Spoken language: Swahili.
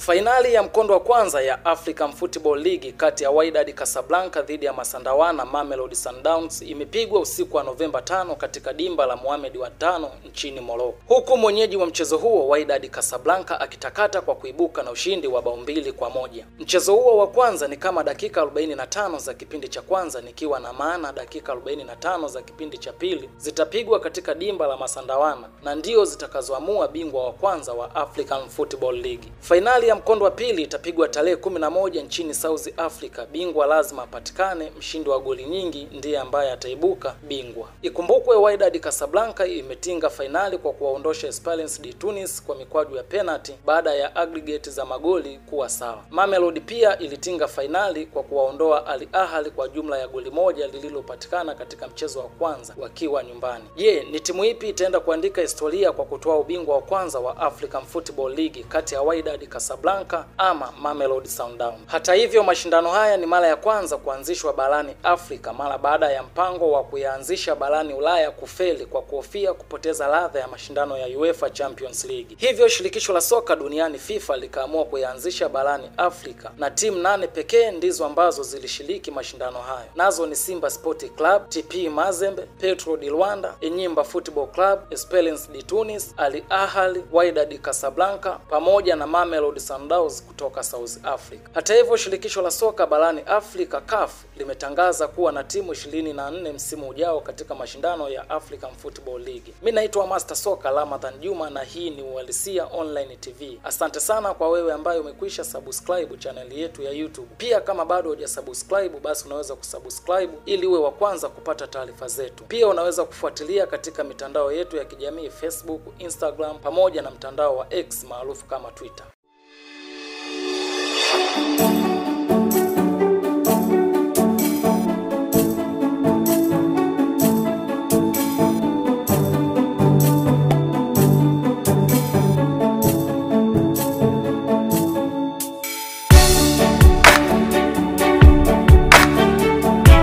Fainali ya mkondo wa kwanza ya African Football League kati ya Wydad Casablanca dhidi ya Masandawana Mamelodi Sundowns imepigwa usiku wa Novemba tano katika dimba la Mohamed wa tano nchini Morocco, huku mwenyeji wa mchezo huo Wydad Casablanca akitakata kwa kuibuka na ushindi wa bao mbili kwa moja. Mchezo huo wa kwanza ni kama dakika 45 za kipindi cha kwanza, nikiwa na maana dakika 45 za kipindi cha pili zitapigwa katika dimba la Masandawana na ndio zitakazoamua bingwa wa kwanza wa African Football League. Fainali ya mkondo wa pili itapigwa tarehe 11 nchini South Africa. Bingwa lazima apatikane, mshindi wa goli nyingi ndiye ambaye ataibuka bingwa. Ikumbukwe Wydad Casablanca imetinga fainali kwa kuwaondosha Esperance de Tunis kwa mikwaju ya penalty baada ya aggregate za magoli kuwa sawa. Mamelodi pia ilitinga fainali kwa kuwaondoa Al Ahly kwa jumla ya goli moja lililopatikana katika mchezo wa kwanza wakiwa nyumbani. Je, ni timu ipi itaenda kuandika historia kwa kutoa ubingwa wa kwanza wa African Football League kati ya Wydad Casablanca ama Mamelodi Sundowns? Hata hivyo, mashindano haya ni mara ya kwanza kuanzishwa barani Afrika mara baada ya mpango wa kuyaanzisha barani Ulaya kufeli kwa kuhofia kupoteza ladha ya mashindano ya UEFA Champions League. Hivyo shirikisho la soka duniani FIFA likaamua kuyaanzisha barani Afrika na timu nane pekee ndizo ambazo zilishiriki mashindano hayo, nazo ni Simba Sport Club, TP Mazembe, Petro di Luanda, Enyimba Football Club, Esperance di Tunis, Al Ahly, Wydad Casablanca pamoja na Mamelodi Sundowns kutoka South Africa. Hata hivyo, shirikisho la soka barani Afrika CAF limetangaza kuwa na timu ishirini na nne msimu ujao katika mashindano ya African Football League. Mimi naitwa Master Soka Ramadhan Juma na hii ni Uhalisia Online TV. Asante sana kwa wewe ambaye umekwisha subscribe chaneli yetu ya YouTube. Pia kama bado hujasubscribe, basi unaweza kusubscribe ili uwe wa kwanza kupata taarifa zetu. Pia unaweza kufuatilia katika mitandao yetu ya kijamii Facebook, Instagram pamoja na mtandao wa X maarufu kama Twitter. 光。